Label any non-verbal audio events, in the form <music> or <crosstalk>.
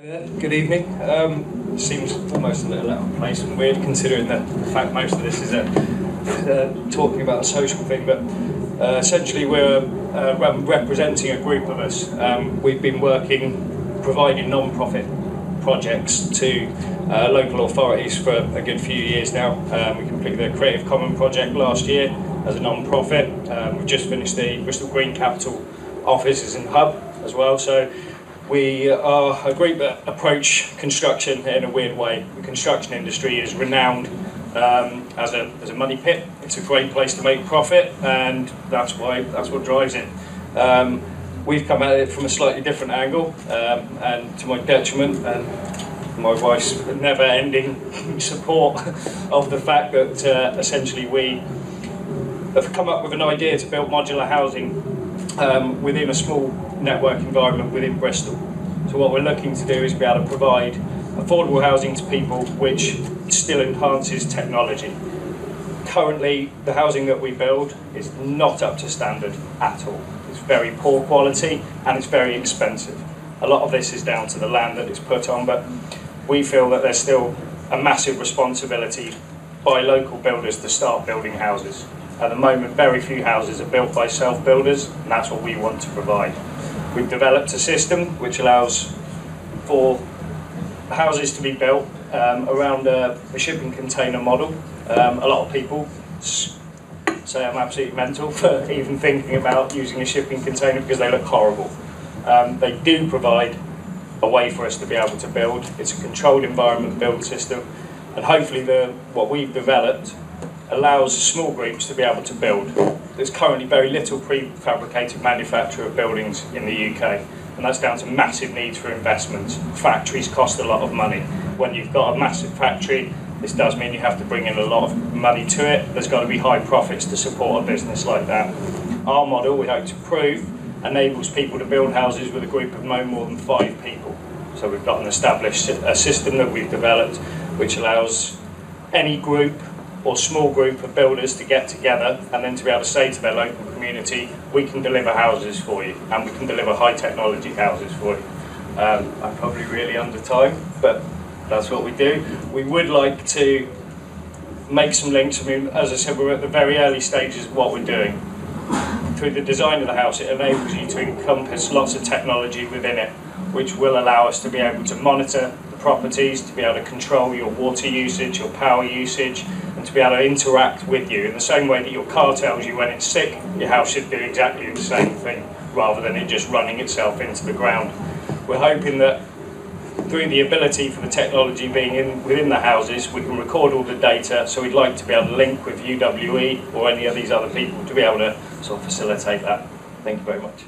Good evening. Um, seems almost a little out of place and weird considering the fact most of this is a, uh, talking about a social thing, but uh, essentially we're uh, representing a group of us. Um, we've been working, providing non-profit projects to uh, local authorities for a good few years now. Um, we completed the Creative Commons project last year as a non-profit. Um, we've just finished the Bristol Green Capital offices in Hub as well, so we are a group that approach construction in a weird way. The construction industry is renowned um, as, a, as a money pit. It's a great place to make profit, and that's why that's what drives it. Um, we've come at it from a slightly different angle, um, and to my detriment, and my wife's never-ending <laughs> support of the fact that uh, essentially we have come up with an idea to build modular housing um, within a small network environment within Bristol. So what we're looking to do is be able to provide affordable housing to people which still enhances technology. Currently, the housing that we build is not up to standard at all. It's very poor quality and it's very expensive. A lot of this is down to the land that it's put on, but we feel that there's still a massive responsibility by local builders to start building houses. At the moment, very few houses are built by self-builders, and that's what we want to provide. We've developed a system which allows for houses to be built um, around a, a shipping container model. Um, a lot of people say I'm absolutely mental <laughs> for even thinking about using a shipping container because they look horrible. Um, they do provide a way for us to be able to build. It's a controlled environment build system, and hopefully the what we've developed allows small groups to be able to build. There's currently very little prefabricated manufacture of buildings in the UK, and that's down to massive needs for investments. Factories cost a lot of money. When you've got a massive factory, this does mean you have to bring in a lot of money to it. There's got to be high profits to support a business like that. Our model, we hope to prove, enables people to build houses with a group of no more than five people. So we've got an established a system that we've developed which allows any group or small group of builders to get together and then to be able to say to their local community, we can deliver houses for you and we can deliver high technology houses for you. Um, I'm probably really under time, but that's what we do. We would like to make some links. I mean, as I said, we're at the very early stages of what we're doing. Through the design of the house, it enables you to encompass lots of technology within it, which will allow us to be able to monitor the properties, to be able to control your water usage, your power usage, to be able to interact with you in the same way that your car tells you when it's sick, your house should do exactly the same thing, rather than it just running itself into the ground. We're hoping that through the ability for the technology being in within the houses, we can record all the data. So we'd like to be able to link with UWE or any of these other people to be able to sort of facilitate that. Thank you very much.